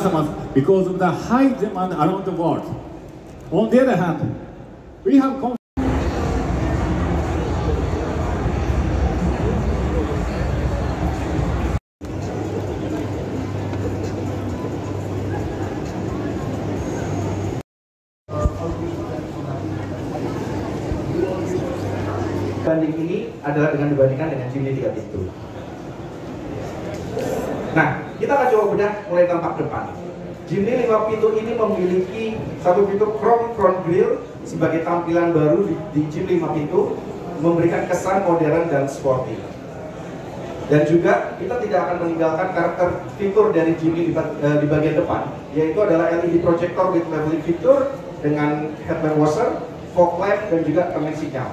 customers because of the high demand around the world. On the other hand, we have banding ini adalah dengan dibandingkan dengan Jimny 3 pintu. Nah, kita akan coba bedah mulai tampak depan. Jimny 5 pintu ini memiliki satu pintu chrome front grille sebagai tampilan baru di, di Jimny 5 pintu memberikan kesan modern dan sporty. Dan juga kita tidak akan meninggalkan karakter fitur dari Jimny di, eh, di bagian depan, yaitu adalah LED projector with leveling feature dengan headlamp washer, fog lamp, dan juga kemen sinyal.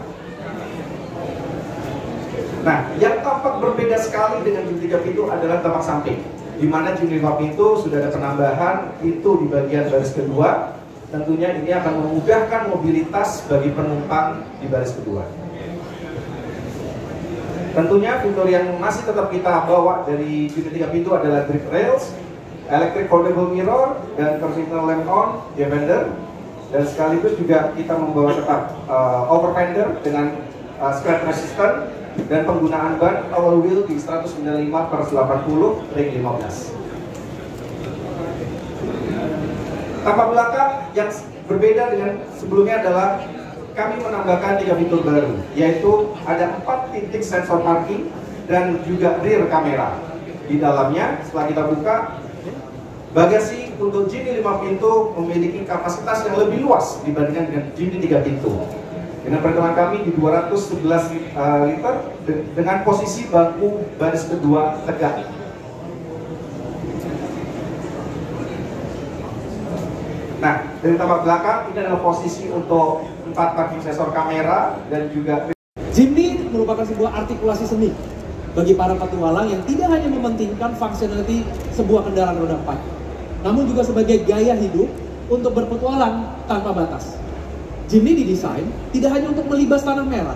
Nah, yang tampak berbeda sekali dengan Jim 3 pintu adalah tampak samping. Di mana Jim 5 pintu sudah ada penambahan itu di bagian baris kedua. Tentunya ini akan memudahkan mobilitas bagi penumpang di baris kedua. Tentunya fitur yang masih tetap kita bawa dari Jim 3 pintu adalah grip rails, electric foldable mirror, dan personal lamp on, defender. Dan sekaligus juga kita membawa tetap uh, overfender dengan uh, scratch resistant dan penggunaan ban all wheel di 195 per 80 ring 15 tampak belakang yang berbeda dengan sebelumnya adalah kami menambahkan tiga fitur baru yaitu ada empat titik sensor parking dan juga rear kamera. Di dalamnya setelah kita buka bagasi untuk Jimny 5 pintu memiliki kapasitas yang lebih luas dibandingkan dengan Jimny 3 pintu dengan perhitungan kami di 211 uh, liter de dengan posisi bangku baris kedua tegak. Nah, dari tampak belakang ini adalah posisi untuk empat parking sensor kamera dan juga Jimny merupakan sebuah artikulasi seni bagi para petualang yang tidak hanya mementingkan functionality sebuah kendaraan roda 4, namun juga sebagai gaya hidup untuk berpetualang tanpa batas. Jimny didesain tidak hanya untuk melibas tanah merah,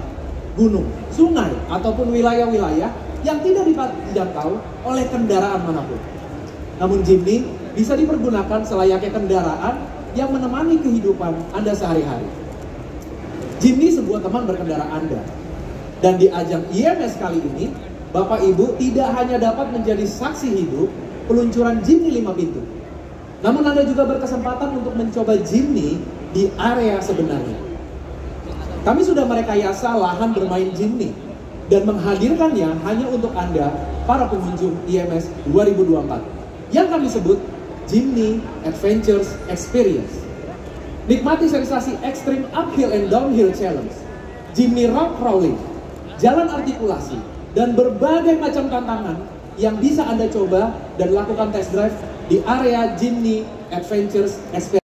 gunung, sungai, ataupun wilayah-wilayah yang tidak dijangkau oleh kendaraan mana pun. Namun Jimny bisa dipergunakan selayaknya kendaraan yang menemani kehidupan Anda sehari-hari. Jimny sebuah teman berkendara Anda. Dan di ajang IMS kali ini, Bapak Ibu tidak hanya dapat menjadi saksi hidup peluncuran Jimny 5 pintu. Namun Anda juga berkesempatan untuk mencoba Jimny di area sebenarnya. Kami sudah merekayasa lahan bermain Jimny dan menghadirkannya hanya untuk Anda, para pengunjung IMS 2024. Yang kami sebut Jimny Adventures Experience. Nikmati sensasi ekstrim uphill and downhill challenge, Jimny rock crawling, jalan artikulasi, dan berbagai macam tantangan yang bisa Anda coba dan lakukan test drive di area Jimny Adventures Experience.